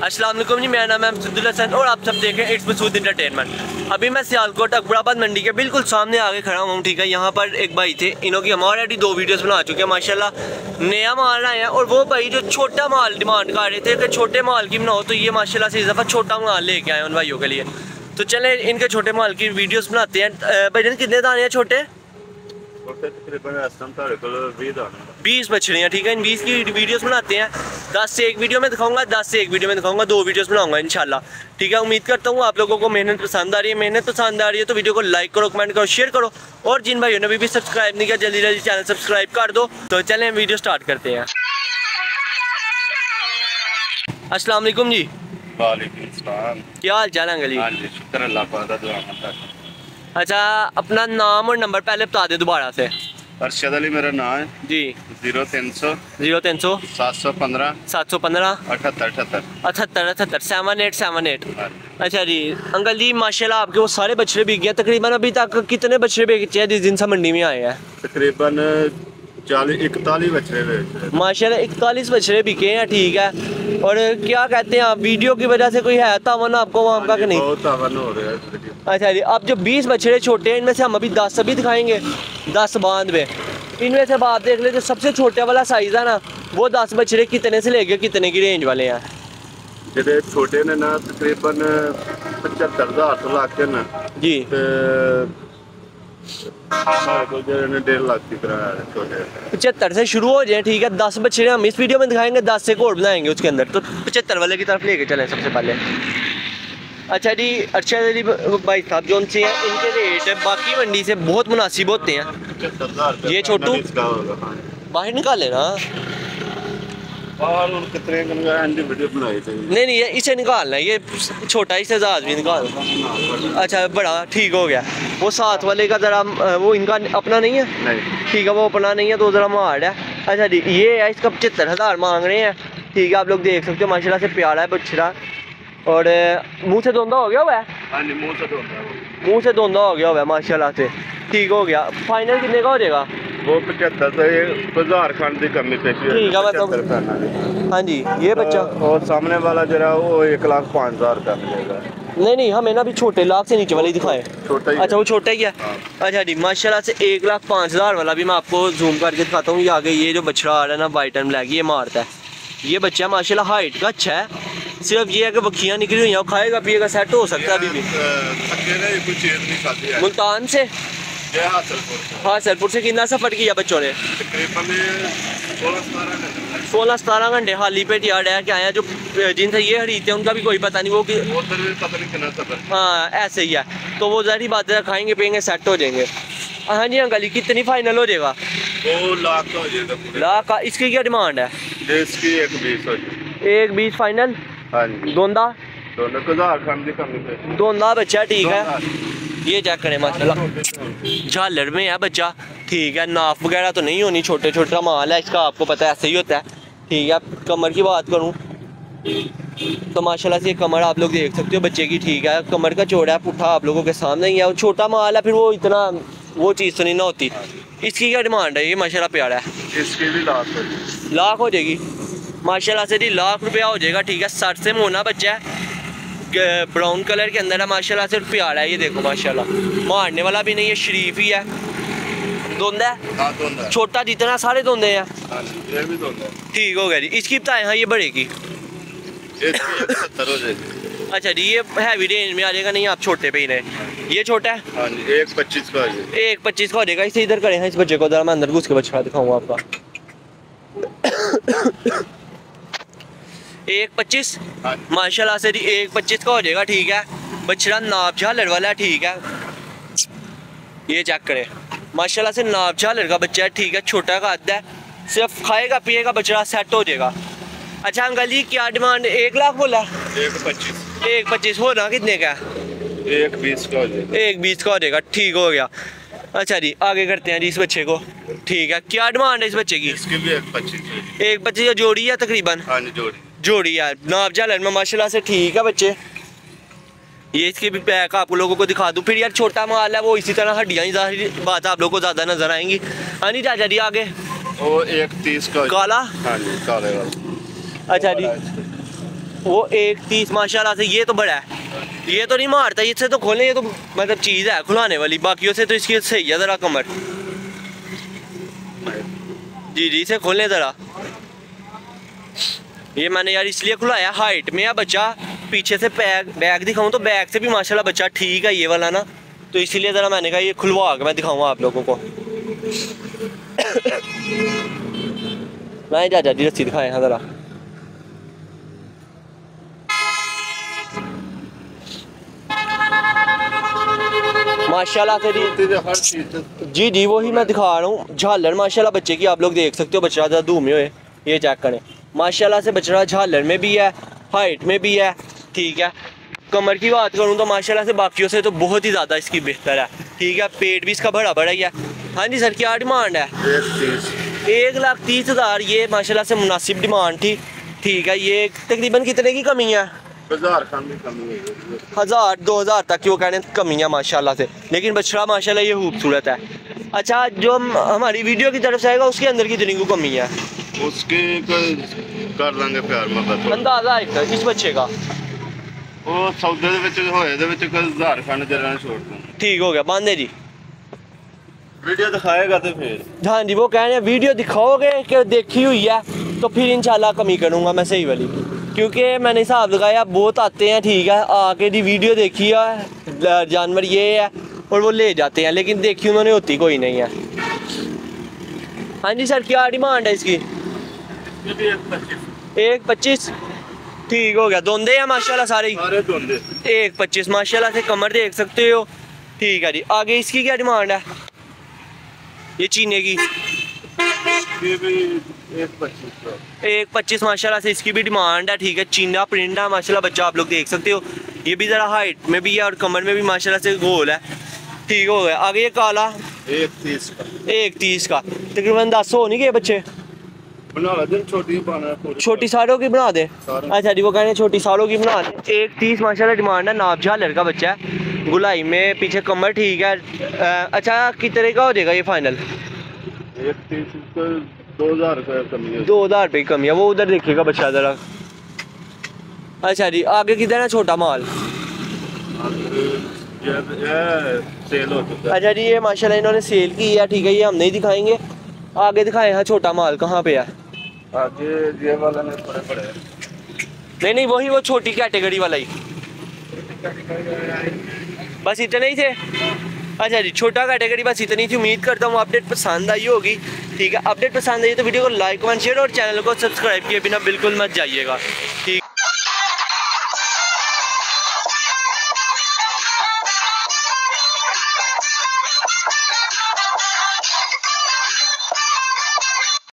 वालेकुम जी मेरा नाम है अमसदुल हसन और आप सब देखें इट्स मसूद इंटरटेनमेंट अभी मैं सियालकोट अकबराबाद मंडी के बिल्कुल सामने आगे खड़ा हूँ ठीक है? यहाँ पर एक भाई थे इन्हों की हम ऑलरेडी दो वीडियोस बना चुके हैं माशाल्लाह। नया माल आए हैं और वो भाई जो छोटा माल डिमांड कर रहे थे कि छोटे माल की बनाओ तो ये माशाला से इस दफ़ा छोटा माल लेके आए उन भाइयों के लिए। तो चले इनके छोटे माल की वीडियोज़ बनाते हैं। भाई कितने दाने हैं छोटे? बीस मछलियाँ ठीक है? इन बीस की वीडियोस बनाते हैं। दस से एक वीडियो में दिखाऊँगा दस से एक वीडियो में दिखाऊँगा दो वीडियोस बनाऊँगा इंशाल्लाह। ठीक है उम्मीद करता हूँ आप लोगों को मेहनत पसंद आ रही है। मेहनत पसंद आ रही है तो वीडियो को लाइक करो कमेंट करो शेयर करो और जिन भाइयों ने अभी भी सब्सक्राइब नहीं किया जल्दी जल्दी चैनल सब्सक्राइब कर दो। तो चलें वीडियो स्टार्ट करते हैं। अस्सलाम वालेकुम जी। क्या हाल चाल है अंकल जी? शुक्र अल्लाह अच्छा अपना नाम और नंबर पहले बता दे दोबारा से। अरशद अली मेरा नाम है। जी। ज़ीरो तीन सौ ज़ीरो तीन सौ। सात सौ पंद्रह। सात सौ पंद्रह। अठहत्तर अठहत्तर। अठहत्तर अठहत्तर। Seven eight seven eight. अच्छा जी अंकल जी माशाल्लाह आपके वो सारे बछड़े बिक गए। तकरीबन अभी तक कितने बछड़े बेचे हैं जिस दिन से मंडी में आए हैं? तकरीबन चालीस इकतालीस बछड़े माशाल्लाह इकतालीस बछड़े बिके हैं ठीक है और क्या कहते हैं आप वीडियो की वजह से कोई है तावन आपको वहाँ का कि नहीं बहुत तावन हो रहा है अच्छा जी अब जो बीस बछड़े छोटे हैं इनमें से हम अभी दस अभी दिखाएंगे दस बांध में इनमें से आप देख ले जो सबसे छोटे वाला साइज है ना वो दस बछड़े कितने से लेके कितने की रेंज वाले हैं ਜਿਹੜੇ ਛੋਟੇ ਨੇ ਨਾ ਤਕਰੀਬਨ 75000 ਤੋਂ ਲੱਗ ਕੇ ਨਾ जी ਤੇ पचहत्तर से शुरू हो जाए ठीक है? दस बछड़े हम इस वीडियो में दिखाएँगे दस से और बनाएँगे उसके अंदर। तो पचहत्तर वाले की तरफ़ लेके चले सबसे पहले। अच्छा जी अच्छा जी भाई साहब जो उनसे हैं इनके रेट बाकी मंडी से बहुत मुनासिब होते हैं। ये छोटू? हाँ। बाहर निकाले ना। और कितने वीडियो बनाई थी। नहीं नहीं ये इसे निकालना ये छोटा इसे ज़्यादा भी निकाल। अच्छा बड़ा ठीक हो गया। वो साथ वाले का ज़रा वो इनका अपना नहीं है? नहीं। ठीक है वो अपना नहीं है तो ज़रा मार्ड है। अच्छा जी ये है इसका पचहत्तर हज़ार मांग रहे हैं। ठीक है आप लोग देख सकते हो माशाल्लाह से प्यारा है बछड़ा। और मुँह से धोंदा हो गया हुआ है? हाँ से धोता है वो। मुँह से धोंदा हो गया हुआ है माशाल्लाह से। ठीक हो गया। फाइनल कितने का हो जाएगा? वो पचहत्तर से बाज़ार खंड की कमी पेशी ठीक है, मतलब- 75 करना है। जी ये बच्चा तो और सामने वाला जरा वो एक लाख पाँच हज़ार का मिलेगा। नहीं नहीं हमें ना अभी छोटे लाख से नीचे वाले दिखाएँ। छोटा ही अच्छा वो छोटा ही है? हाँ। अच्छा जी माशाल्लाह से एक लाख पाँच हज़ार वाला भी मैं आपको जूम करके दिखाता हूँ। ये आगे ये जो बछड़ा आ रहा है ना वाइट एंड ब्लैक ये मारता है। ये बच्चा माशाल्लाह हाइट का अच्छा है। सिर्फ़ ये है कि बखियाँ निकली हुई हैं खाएगा पिएगा सेट हो सकता है अभी भी। मुल्तान से? हाँ सरपुर से कितना सफ़र किया बच्चों ने? सोलह सतारह घंटे। सोलह सतारह घंटे खाली पेट यार्ड है क्या है जो जिनसे ये खरीदते हैं उनका भी कोई पता नहीं वो कि उधर पता नहीं कितना सफ़र। हाँ ऐसे ही है। तो वो ज़ाहिर बात है खाएँगे पियेंगे सेट हो जाएँगे। हाँ जी अंकल कितनी फाइनल हो जाएगा? दो लाख का हो जाएगा लाख का इसकी क्या डिमांड है? देश की एक बीस हो एक बीस फाइनल हाँ जी। दोंदा? दोंदा बच्चा ठीक है। ये चेक करें माशाल्लाह। झालर में है बच्चा। ठीक है नाप वगैरह तो नहीं होनी छोटे छोटा माल है इसका आपको पता है ऐसे ही होता है। ठीक है कमर की बात करूँ तो माशाल्लाह से ये कमर आप लोग देख सकते हो बच्चे की ठीक है। कमर का चौड़ा है पुट्ठा आप लोगों के सामने ही है। छोटा माल है फिर वो इतना वो चीज़ तो नहीं ना होती। इसकी क्या डिमांड है? ये माशाल्लाह प्यारा है। इसकी भी लाख लाख हो जाएगी। माशाल्लाह से जी लाख रुपया हो जाएगा ठीक है। सर से मोना बच्चा है। ब्राउन कलर के अंदर है माशाल्लाह से प्यारा है ये देखो माशाल्लाह। मारने वाला भी नहीं है शरीफ ही है। धोंदा है? हाँ छोटा जितना सारे धोंदे हैं। हाँ ठीक हो गया जी। इसकी बताएँ हाँ ये बड़े की एक सत्तर अच्छा जी ये हैवी रेंज में आ जाएगा नहीं आप छोटे पे ही रहे। ये छोटा है? हाँ एक पच्चीस का हो एक पच्चीस का हो जाएगा। इसे इधर करें हाँ इस बच्चे को जरा मैं अंदर घुस के बच्चा दिखाऊँगा आपका। एक पच्चीस। माशाल्लाह से जी एक पच्चीस का हो जाएगा ठीक है। बछड़ा नाप झालर वाला ठीक है। ये चेक करें। माशाल्लाह से नाप झालर का बच्चा है ठीक है। छोटा का अद्दा है। सिर्फ़ खाएगा पिएगा बछड़ा सेट हो जाएगा। अच्छा अंकल जी क्या डिमांड एक लाख बोला? एक पच्चीस। एक पच्चीस होना कितने का? एक बीस का हो जाएगा। एक बीस का हो जाएगा ठीक हो गया। अच्छा जी आगे करते हैं जी इस बच्चे को। ठीक है क्या डिमांड है इस बच्चे की? इसकी भी एक पच्चीस। एक बच्चे की जोड़ी है तकरीबन? हाँ जोड़ी। जोड़ी है नाप झालर में माशाल्लाह से ठीक है बच्चे। ये इसकी भी पैक आप लोगों को दिखा दूँ। फिर यार छोटा माल है वो इसी तरह हड्डियाँ ही बात आप लोगों को ज़्यादा नज़र आएँगी। हाँ चाचा जी आगे। वो एक तीस का काला? हाँ जी काले वाला। अच्छा जी। वो एक तीस माशाल्लाह से ये तो बड़ा है। ये तो नहीं मारता इससे तो खोलने ये तो मतलब चीज़ है खुलाने वाली। बाकियों से तो इसकी सही है ज़रा कमर। जी जी इसे खोलने ज़रा। ये मैंने यार इसलिए खुलाया हाइट में या बच्चा पीछे से बैग बैग दिखाऊँ तो बैग से भी माशाल्लाह बच्चा ठीक है ये वाला ना। तो इसीलिए ज़रा मैंने कहा ये खुलवा के मैं दिखाऊँगा आप लोगों को। मैं जा जी रस्सी दिखाए हाँ ज़रा। माशाल्लाह से जी जी वही मैं दिखा रहा हूँ। झालर माशाल्लाह बच्चे की आप लोग देख सकते हो बच्चा ज़रा धूमे हुए ये चेक करें। माशाल्लाह से बछड़ा झालर में भी है हाइट में भी है ठीक है। कमर की बात करूँ तो माशाल्लाह से बाकियों से तो बहुत ही ज़्यादा इसकी बेहतर है ठीक है। पेट भी इसका बड़ा बड़ा ही है। हाँ जी सर क्या डिमांड है? एक लाख तीस हज़ार ये माशाल्लाह से मुनासिब डिमांड थी ठीक है। ये तकरीबन कितने की कमी है? हज़ार दो हज़ार तक की वो कहने कमी है माशाल्लाह से लेकिन बछड़ा माशाल्लाह ये खूबसूरत है। अच्छा जो हम हमारी वीडियो की तरफ़ से आएगा उसके अंदर कितनी को कमी है? ਉਸਕੇ ਕਰ ਲਾਂਗੇ ਪਿਆਰ ਮੁਹੱਬਤ अंदाजा एक इस बच्चे का ਉਹ ਸੌਦੇ ਦੇ ਵਿੱਚ ਹੋਏ ਦੇ ਵਿੱਚ ਕੋਈ ਹਜ਼ਾਰ ਖੰਡ ਜਰਾ ਛੋੜ ਦੂੰ ठीक हो गया बांधे जी ਵੀਡੀਓ ਦਿਖਾਏਗਾ ਤੇ ਫਿਰ हाँ जी वो कह रहे हैं वीडियो दिखाओगे कि देखी हुई है तो फिर इंशाल्लाह कमी करूँगा मैं सही वाली क्योंकि मैंने हिसाब लगाया बहुत आते हैं ठीक है आके जी वीडियो देखी है ल- जानवर ये है और वो ले जाते हैं लेकिन देखी उन्होंने होती कोई नहीं है हाँ जी सर क्या डिमांड है इसकी एक पच्चीस। ठीक हो गया। धोंदे हैं माशाल्लाह सारे ही? एक पच्चीस। माशाल्लाह से कमर देख सकते हो। ठीक है जी। आगे इसकी क्या डिमांड है? ये चीने की। एक पच्चीस माशाल्लाह से इसकी भी डिमांड है। ठीक है। चीना प्रिंट है माशाल्लाह। बच्चा आप लोग देख सकते हो। ये भी ज़रा हाइट में भी है और कमर में भी माशाल्लाह से गोल है। ठीक हो गया। आगे ये काला? एक तीस का। एक तीस का। तकरीबन दस हो नहीं गए बच्चे। छोटी सारों की बना दे। अच्छा जी वो कह रहे हैं छोटी सारों की बना दे। एक तीस माशाल्लाह डिमांड है नाप झालर का बच्चा है। गुलाई में पीछे कमर ठीक है। अच्छा कितने का हो जाएगा ये फाइनल दो हज़ार दो हज़ार रुपये की कमी है। वो उधर देखिएगा बच्चा ज़रा। अच्छा जी आगे किधर है छोटा माल? सेल हो चुका अच्छा जी ये माशाल्लाह इन्होंने सेल की है ठीक है ये हम नहीं दिखाएँगे। आगे दिखाए हैं छोटा माल कहाँ पे है? ये वाला नहीं नहीं नहीं, वही वो छोटी कैटेगरी वाला ही। बस इतना ही थे। अच्छा जी, छोटा कैटेगरी बस इतनी थी। उम्मीद करता हूँ अपडेट पसंद आई होगी। ठीक है अपडेट पसंद आई तो वीडियो को लाइक वन शेयर और चैनल को सब्सक्राइब किए बिना बिल्कुल मत जाइएगा।